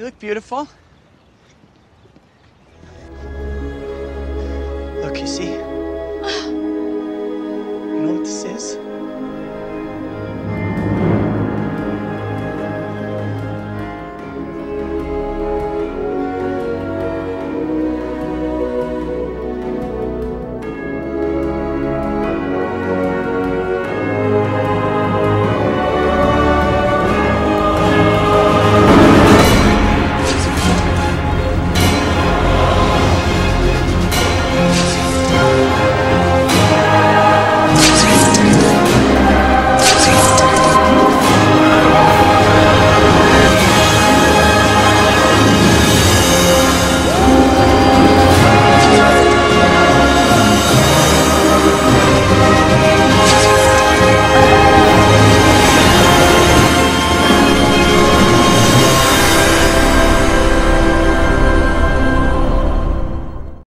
You look beautiful. Look, you see? You know what this is?